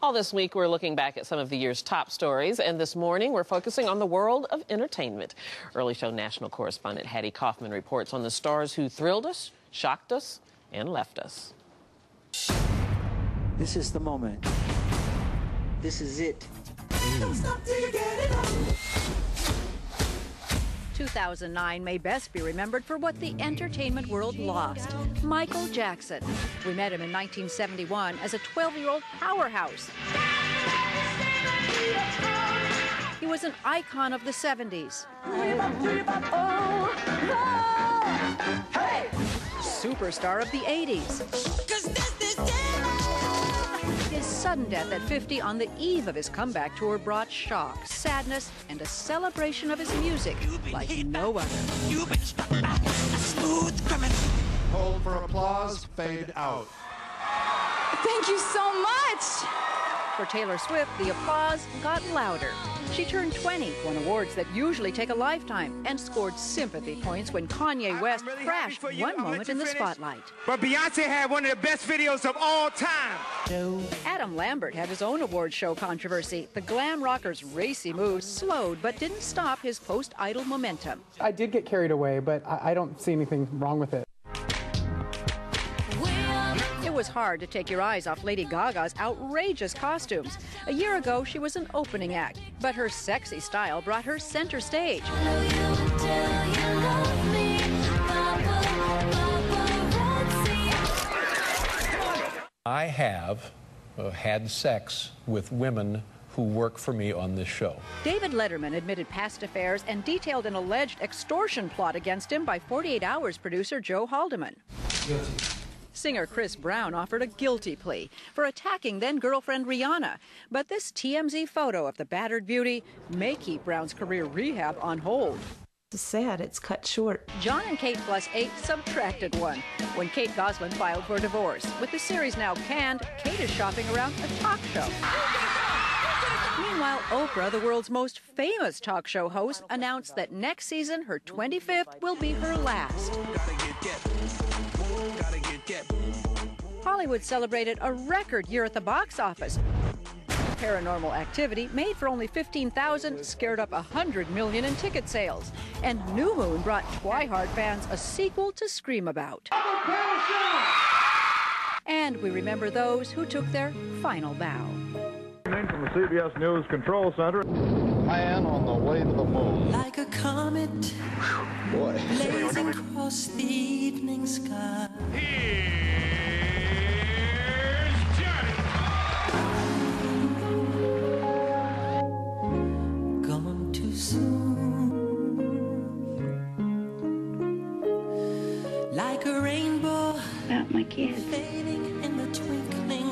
All this week, we're looking back at some of the year's top stories, and this morning, we're focusing on the world of entertainment. Early show national correspondent Hattie Kaufman reports on the stars who thrilled us, shocked us, and left us. This is the moment. This is it. 2009 may best be remembered for what the entertainment world lost Michael Jackson. We met him in 1971 as a 12 year old powerhouse. He was an icon of the 70s. Superstar of the 80s. His sudden death at 50 on the eve of his comeback tour brought shock, sadness, and a celebration of his music like no other. You've been struck by a smooth criminal. Hold for applause, fade out. Thank you so much. For Taylor Swift, the applause got louder. She turned 20, won awards that usually take a lifetime, and scored sympathy points when Kanye West really crashed for one I'm moment in the finish. spotlight. But Beyonce had one of the best videos of all time. Adam Lambert had his own award show controversy. The glam rocker's racy moves slowed but didn't stop his post idol momentum. I did get carried away, but I, I don't see anything wrong with it. It was hard to take your eyes off Lady Gaga's outrageous costumes. A year ago, she was an opening act, but her sexy style brought her center stage. I have uh, had sex with women who work for me on this show. David Letterman admitted past affairs and detailed an alleged extortion plot against him by 48 Hours producer Joe Halderman. Singer Chris Brown offered a guilty plea for attacking then girlfriend Rihanna. But this TMZ photo of the battered beauty may keep Brown's career rehab on hold. It's sad it's cut short. John and Kate plus eight subtracted one when Kate Gosselin filed for divorce. With the series now canned, Kate is shopping around a talk show. Meanwhile, Oprah, the world's most famous talk show host, announced that next season, her 25th, will be her last. Hollywood celebrated a record year at the box office. Paranormal Activity, made for only 15,000, scared up 100 million in ticket sales. And New Moon brought Twihard fans a sequel to scream about. And we remember those who took their final bow. From the CBS News Control Center. Man on the way to the moon. Like a comet Boy. blazing across the evening sky. Here's Johnny. Gone too soon. Like a rainbow About my kids. fading in the twinkling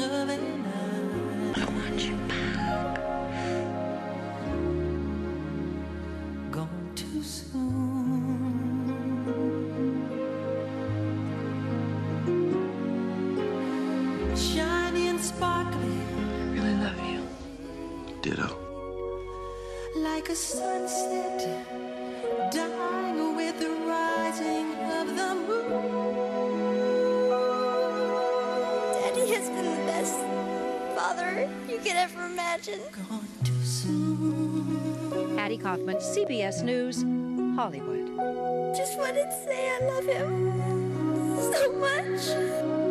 Ditto. like a sunset, dying with the rising of the moon. Daddy has been the best father you could ever imagine. Gone too soon. Hattie Kaufman, CBS News, Hollywood. Just wanted to say I love him so much.